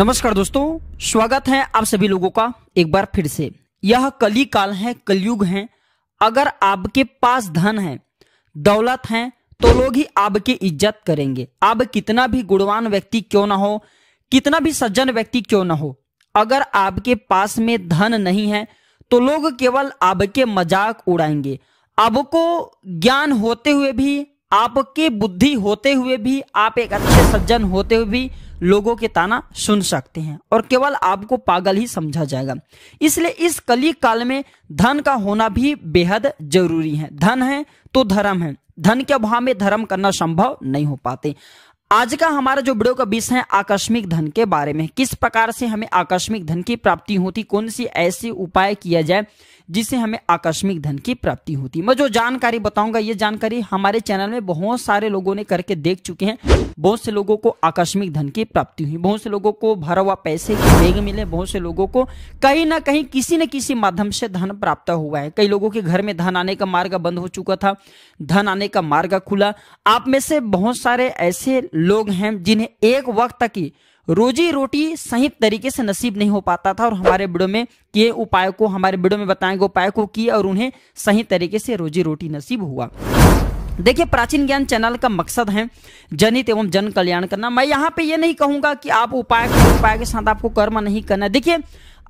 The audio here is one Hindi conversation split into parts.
नमस्कार दोस्तों, स्वागत है आप सभी लोगों का एक बार फिर से। यह कली काल है, कलयुग है। अगर आपके पास धन है, दौलत है तो लोग ही आपकी इज़्ज़त करेंगे। आप कितना भी गुणवान व्यक्ति क्यों ना हो, कितना भी सज्जन व्यक्ति क्यों ना हो, अगर आपके पास में धन नहीं है तो लोग केवल आपके मज़ाक उड़ाएँगे। आपको ज्ञान होते हुए भी, आपके बुद्धि होते हुए भी, आप एक अच्छे सज्जन होते हुए भी लोगों के ताना सुन सकते हैं और केवल आपको पागल ही समझा जाएगा। इसलिए इस कली काल में धन का होना भी बेहद ज़रूरी है। धन है तो धर्म है। धन के अभाव में धर्म करना संभव नहीं हो पाते। आज का हमारा जो वीडियो का विषय है, आकस्मिक धन के बारे में। किस प्रकार से हमें आकस्मिक धन की प्राप्ति होती? कौन सी ऐसे उपाय किया जाए जिससे हमें आकस्मिक धन की प्राप्ति होती? मैं जो जानकारी बताऊँगा, ये जानकारी हमारे चैनल में बहुत सारे लोगों ने करके देख चुके हैं। बहुत से लोगों को आकस्मिक धन की प्राप्ति हुई। बहुत से लोगों को भरा हुआ पैसे के बेग मिले। बहुत से लोगों को कहीं ना कहीं किसी न किसी माध्यम से धन प्राप्त हुआ है। कई लोगों के घर में धन आने का मार्ग बंद हो चुका था, धन आने का मार्ग खुला। आप में से बहुत सारे ऐसे लोग हैं जिन्हें एक वक्त ही रोजी रोटी सही तरीके से नसीब नहीं हो पाता था और हमारे वीडियो में किए उपाय को, हमारे वीडियो में बताएँगे उपाय को किए और उन्हें सही तरीके से रोजी रोटी नसीब हुआ। देखिए, प्राचीन ज्ञान चैनल का मकसद है जनित एवं जन कल्याण करना। मैं यहाँ पे ये नहीं कहूँगा कि आप उपाय उपाय के साथ आपको कर्म नहीं करना। देखिए,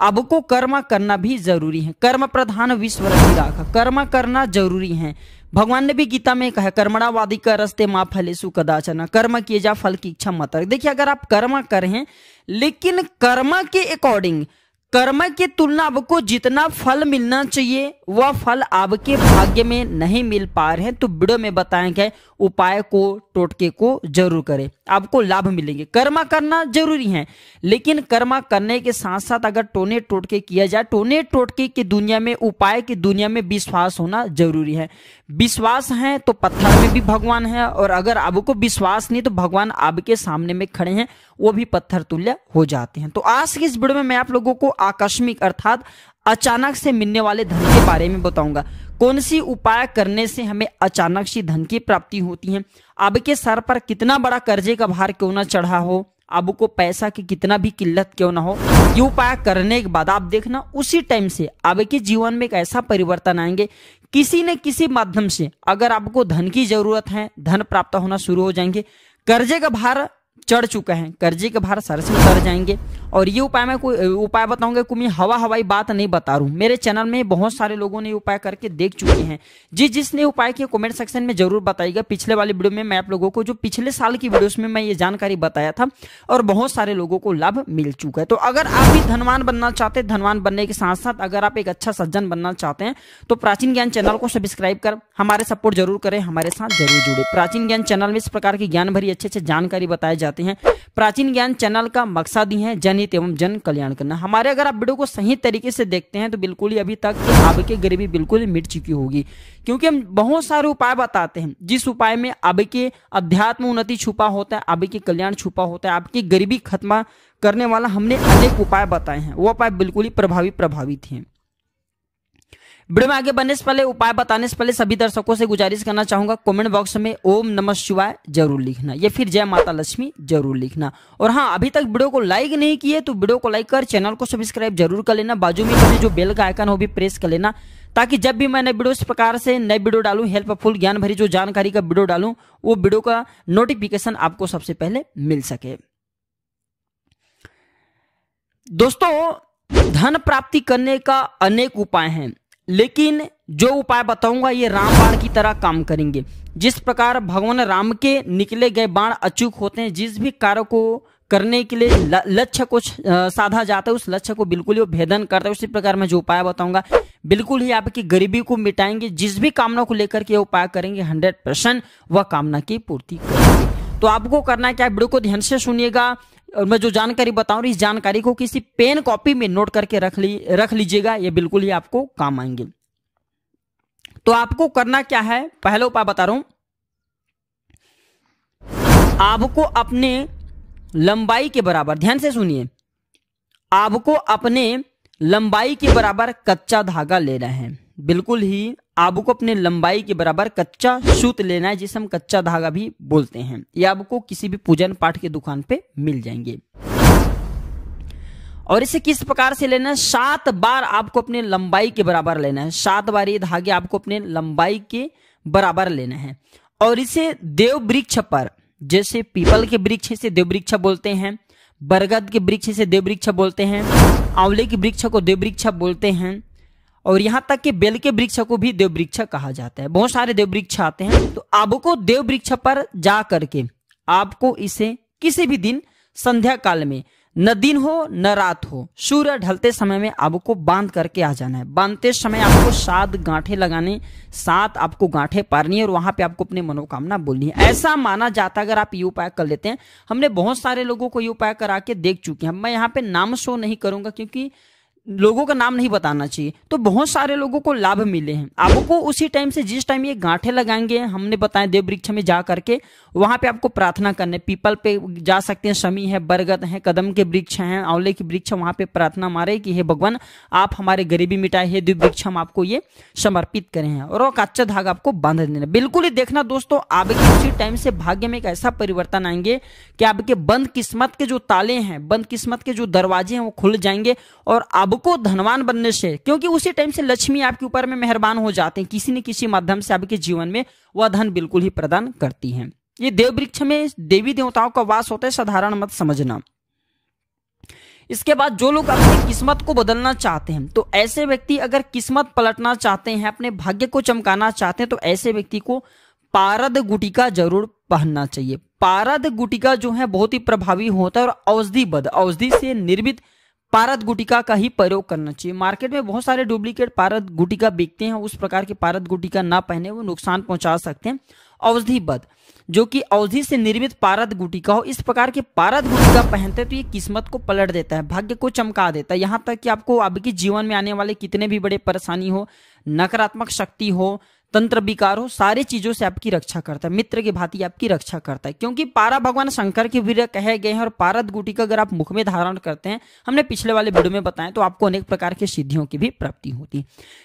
आपको कर्म करना भी ज़रूरी है। कर्म प्रधान विश्व रखा कर्म करना ज़रूरी है। भगवान ने भी गीता में कहा कर्मणावादी का रस्ते माँ फलेसु कदाचना। कर्म किए जा, फल की इच्छा मत देखिए, अगर आप कर्म करें, लेकिन कर्म के अकॉर्डिंग कर्म की तुलना आपको जितना फल मिलना चाहिए, वह फल आपके भाग्य में नहीं मिल पा रहे हैं। तो वीडियो में बताए गए उपाय को, टोटके को ज़रूर करें। आपको लाभ मिलेंगे। कर्मा करना ज़रूरी है, लेकिन कर्मा करने के साथ साथ अगर टोने टोटके किया जाए, टोने टोटके की दुनिया में, उपाय की दुनिया में विश्वास होना ज़रूरी है। विश्वास है तो पत्थर में भी भगवान है, और अगर आपको विश्वास नहीं तो भगवान आपके सामने में खड़े हैं, वो भी पत्थर तुल्य हो जाते हैं। तो आज की इस वीडियो में मैं आप लोगों को आकस्मिक अर्थात अचानक से मिलने वाले धन के बारे में बताऊँगा। कौन सी उपाय करने से हमें अचानक से धन की प्राप्ति होती है? आपके सर पर कितना बड़ा कर्जे का भार क्यों ना चढ़ा हो? आपको पैसा की कितना भी किल्लत क्यों ना हो? ये उपाय करने के बाद आप देखना, उसी टाइम से आपके जीवन में एक ऐसा परिवर्तन आएँगे, किसी न किसी माध्यम से अगर आपको धन की ज़रूरत है, धन प्राप्त होना शुरू हो जाएँगे, कर्जे का भार चढ़ चुका है, कर्जे का भार सर से उतर जाएँगे। और ये उपाय मैं कोई, उपाय बताऊँगा कोई हवा हवाई बात नहीं बता रहा मेरे चैनल में बहुत सारे लोगों ने उपाय करके देख चुके हैं। जिस जिसने उपाय किया कमेंट सेक्शन में ज़रूर बताइएगा। पिछले वाली वीडियो में मैं आप लोगों को जो पिछले साल की वीडियोस में मैं ये जानकारी बताया था, और बहुत सारे लोगों को लाभ मिल चुका है। तो अगर आप भी धनवान बनना चाहते हैं, धनवान बनने के साथ साथ अगर आप एक अच्छा सज्जन बनना चाहते हैं तो प्राचीन ज्ञान चैनल को सब्सक्राइब कर, हमारे सपोर्ट ज़रूर करें, हमारे साथ ज़रूर जुड़े। प्राचीन ज्ञान चैनल में इस प्रकार की ज्ञान भरी अच्छे अच्छे जानकारी बताए जाते हैं। प्राचीन ज्ञान चैनल का मकसद ही है जनहित एवं जन कल्याण करना। हमारे अगर आप वीडियो को सही तरीके से देखते हैं तो बिल्कुल ही अभी तक आपकी गरीबी बिल्कुल मिट चुकी होगी। क्योंकि हम बहुत सारे उपाय बताते हैं। जिस उपाय में आपके अध्यात्म उन्नति छुपा होता है आपके कल्याण छुपा होता है, आपकी गरीबी खत्मा करने वाला हमने अनेक उपाय बताए हैं। वो उपाय बिल्कुल ही प्रभावी प्रभावित हैं वीडियो में आगे बढ़ने से पहले, उपाय बताने से पहले सभी दर्शकों से गुजारिश करना चाहूँगा कमेंट बॉक्स में ओम नमः शिवाय ज़रूर लिखना। या फिर जय माता लक्ष्मी ज़रूर लिखना। और हाँ अभी तक वीडियो को लाइक नहीं किए तो वीडियो को लाइक कर चैनल को सब्सक्राइब ज़रूर कर लेना। बाजू में जो बेल का आइकन हो भी प्रेस कर लेना। ताकि जब भी मैं नए वीडियो इस प्रकार से नए वीडियो डालूं हेल्पफुल ज्ञान भरी जो जानकारी का वीडियो डालूं, वो वीडियो का नोटिफिकेशन आपको सबसे पहले मिल सके। दोस्तों, धन प्राप्ति करने का अनेक उपाय हैं। लेकिन जो उपाय बताऊँगा, ये रामबाण की तरह काम करेंगे। जिस प्रकार भगवान राम के निकले गए बाण अचूक होते हैं, जिस भी कार्य को करने के लिए लक्ष्य को साधा जाता है, उस लक्ष्य को बिल्कुल ही भेदन करता है। उसी प्रकार मैं जो उपाय बताऊँगा, बिल्कुल ही आपकी गरीबी को मिटाएँगे। जिस भी कामना को लेकर के उपाय करेंगे, हंड्रेड परसेंट वह कामना की पूर्ति करेंगे। तो आपको करना क्या वीडियो को ध्यान से सुनिएगा। और मैं जो जानकारी बताऊँ, इस जानकारी को किसी पेन कॉपी में नोट करके रख ली, रख लीजिएगा, ये बिल्कुल ही आपको काम आएँगे। तो आपको करना क्या है? पहले उपाय बता रहा हूँ। आपको अपने लंबाई के बराबर, ध्यान से सुनिए, आपको अपने लंबाई के बराबर कच्चा धागा लेना है। बिल्कुल ही आपको अपने लंबाई के बराबर कच्चा सूत लेना है, जिसे हम कच्चा धागा भी बोलते हैं। ये आपको किसी भी पूजन पाठ की दुकान पे मिल जाएँगे। और इसे किस प्रकार से लेना है? सात बार आपको अपने लंबाई के बराबर लेना है। सात बार ये धागे आपको अपने लंबाई के बराबर लेना है। और इसे देव वृक्ष पर, जैसे पीपल के वृक्ष से देव वृक्ष बोलते हैं, बरगद के वृक्ष से देव वृक्ष बोलते हैं, आंवले के वृक्ष को देव वृक्ष बोलते हैं और यहाँ तक कि बेल के वृक्ष को भी देव वृक्ष कहा जाता है। बहुत सारे देव वृक्ष आते हैं तो आपको देव वृक्ष पर जा करके आपको इसे किसी भी दिन संध्या काल में, न दिन हो, न रात हो, सूर्य ढलते समय में आपको बाँध करके आ जाना है। बांधते समय आपको सात गांठे लगाने, सात आपको गांठे पारनी है और वहाँ पे आपको अपनी मनोकामना बोलनी है। ऐसा माना जाता है, अगर आप ये उपाय कर लेते हैं, हमने बहुत सारे लोगों को ये उपाय करा के देख चुके हैं। मैं यहाँ पे नाम शो नहीं करूँगा क्योंकि लोगों का नाम नहीं बताना चाहिए। तो बहुत सारे लोगों को लाभ मिले हैं। आपको उसी टाइम से जिस टाइम ये गांठे लगाएँगे, हमने बताया देव वृक्ष में जा करके, वहाँ पे आपको प्रार्थना करने, पीपल पे जा सकते हैं, शमी है, बरगद है, कदम के वृक्ष हैं, आंवले के वृक्ष, वहाँ पे प्रार्थना मारे कि हे भगवान, आप हमारे गरीबी मिटाए, हे दिव्य वृक्ष हम आपको ये समर्पित करें हैं। और कच्चा धागा आपको बाँध देना। बिल्कुल ही देखना दोस्तों, आपके उसी टाइम से भाग्य में एक ऐसा परिवर्तन आएँगे कि आपके बंद किस्मत के जो ताले हैं, बंद किस्मत के जो दरवाजे हैं, वो खुल जाएँगे और आपको धनवान बनने से, क्योंकि उसी टाइम से लक्ष्मी आपके ऊपर में मेहरबान हो जाते हैं, किसी न किसी माध्यम से आपके जीवन में वह धन बिल्कुल ही प्रदान करती हैं। ये देव वृक्ष में देवी देवताओं का वास होता है, साधारण मत समझना। इसके बाद जो लोग अपनी किस्मत को बदलना चाहते हैं तो ऐसे व्यक्ति अगर किस्मत पलटना चाहते हैं, अपने भाग्य को चमकाना चाहते हैं तो ऐसे व्यक्ति को पारद गुटिका ज़रूर पहनना चाहिए। पारद गुटिका जो है बहुत ही प्रभावी होता है और औषधि बद औषधि से निर्मित पारद गुटिका का ही प्रयोग करना चाहिए। मार्केट में बहुत सारे डुप्लीकेट पारद गुटिका बिकते हैं, उस प्रकार के पारद गुटिका ना पहने वो नुकसान पहुँचा सकते हैं। औषधि बद जो कि औषधि से निर्मित पारद गुटिका हो, इस प्रकार के पारद गुटिका पहनते तो ये किस्मत को पलट देता है, भाग्य को चमका देता है। यहाँ तक कि आपको आपके जीवन में आने वाले कितने भी बड़े परेशानी हो, नकारात्मक शक्ति हो तंत्र विकार हो, सारी चीज़ों से आपकी रक्षा करता है। मित्र की भांति आपकी रक्षा करता है। क्योंकि पारा भगवान शंकर के वीर कहे गए हैं और पारद गुटी का अगर आप मुख में धारण करते हैं, हमने पिछले वाले वीडियो में बताया तो आपको अनेक प्रकार की सिद्धियों की भी प्राप्ति होती है।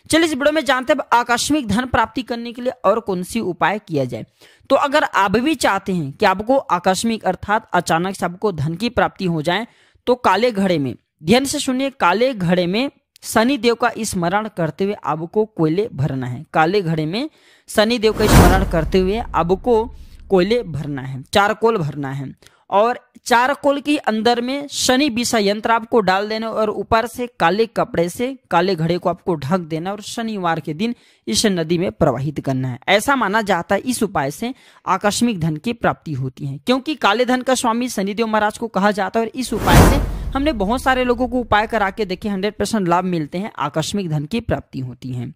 चलिए इस वीडियो में जानते हैं आकस्मिक धन प्राप्ति करने के लिए और कौन सी उपाय किया जाए। तो अगर आप भी चाहते हैं कि आपको आकस्मिक अर्थात अचानक से आपको धन की प्राप्ति हो जाए तो काले घड़े में, ध्यान से सुनिए, काले घड़े में शनि देव का स्मरण करते हुए आपको कोयले भरना है। काले घड़े में शनि देव का स्मरण करते हुए आपको कोयले भरना है, चारकोल भरना है और चारकोल के अंदर में शनि विषा यंत्र आपको डाल देना और ऊपर से काले कपड़े से काले घड़े को आपको ढक देना और शनिवार के दिन इस नदी में प्रवाहित करना है। ऐसा माना जाता है, इस उपाय से आकस्मिक धन की प्राप्ति होती है। क्योंकि काले धन का स्वामी शनिदेव महाराज को कहा जाता है और इस उपाय से हमने बहुत सारे लोगों को उपाय करा के देखे हंड्रेड परसेंट लाभ मिलते हैं, आकस्मिक धन की प्राप्ति होती है।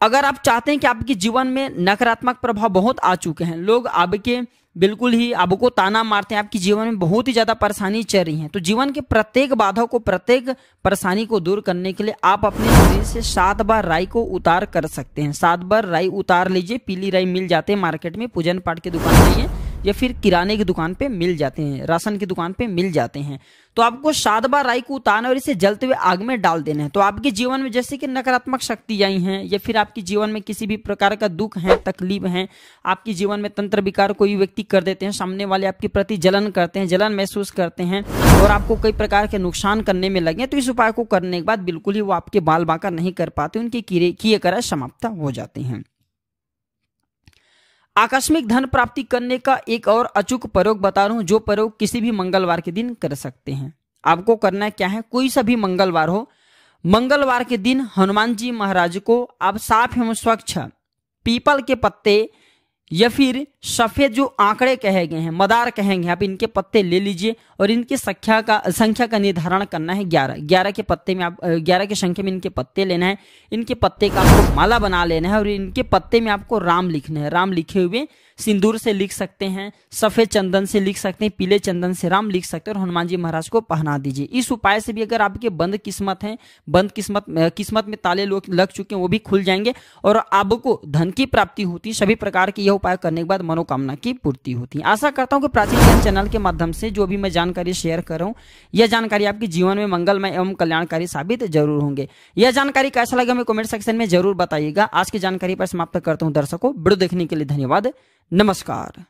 अगर आप चाहते हैं कि आपके जीवन में नकारात्मक प्रभाव बहुत आ चुके हैं, लोग आपके बिल्कुल ही आपको ताना मारते हैं, आपके जीवन में बहुत ही ज़्यादा परेशानी चल रही है तो जीवन के प्रत्येक बाधा को, प्रत्येक परेशानी को दूर करने के लिए आप अपने शरीर से सात बार राई को उतार कर सकते हैं। सात बार राई उतार लीजिए, पीली राई मिल जाते हैं, मार्केट में पूजन पाठ की दुकान जाइए या फिर किराने की दुकान पे मिल जाते हैं, राशन की दुकान पे मिल जाते हैं। तो आपको बार राई को उतारना और इसे जलते हुए आग में डाल देना है। तो आपके जीवन में जैसे कि नकारात्मक शक्ति आई हैं, या फिर आपके जीवन में किसी भी प्रकार का दुख है, तकलीफ़ है, आपके जीवन में तंत्र विकार कोई व्यक्ति कर देते हैं, सामने वाले आपके प्रति जलन करते हैं, जलन महसूस करते हैं और आपको कई प्रकार के नुकसान करने में लगे तो इस उपाय को करने के बाद बिल्कुल ही वो आपके बाल बांका नहीं कर पाते, उनके किए करा समाप्त हो जाते हैं। आकस्मिक धन प्राप्ति करने का एक और अचूक प्रयोग बता रहा हूँ, जो प्रयोग किसी भी मंगलवार के दिन कर सकते हैं। आपको करना क्या है? कोई सा भी मंगलवार हो, मंगलवार के दिन हनुमान जी महाराज को आप साफ़ एवं स्वच्छ पीपल के पत्ते या फिर सफ़ेद जो आंकड़े कहे गए हैं, मदार कहेंगे, आप इनके पत्ते ले लीजिए और इनकी संख्या का संख्या का निर्धारण करना है ग्यारह। ग्यारह के पत्ते में आप ग्यारह की संख्या में इनके पत्ते लेना है, इनके पत्ते का आपको माला बना लेना है और इनके पत्ते में आपको राम लिखना है। राम लिखे हुए सिंदूर से लिख सकते हैं, सफ़ेद चंदन से लिख सकते हैं, पीले चंदन से राम लिख सकते हैं और हनुमान जी महाराज को पहना दीजिए। इस उपाय से भी अगर आपके बंद किस्मत है, बंद किस्मत किस्मत में ताले लोग लग चुके हैं, वो भी खुल जाएँगे और आपको धन की प्राप्ति होती है, सभी प्रकार के यह उपाय करने के बाद मनोकामना की पूर्ति होती है। आशा करता हूँ कि प्राचीन ज्ञान चैनल के माध्यम से जो भी मैं जानकारी शेयर कर रहा हूँ यह जानकारी आपके जीवन में मंगलमय एवं कल्याणकारी साबित ज़रूर होंगे। यह जानकारी कैसा लगे हमें कमेंट सेक्शन में ज़रूर बताइएगा। आज की जानकारी पर समाप्त करता हूँ। दर्शकों, वीडियो देखने के लिए धन्यवाद। नमस्कार।